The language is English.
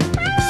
Bye.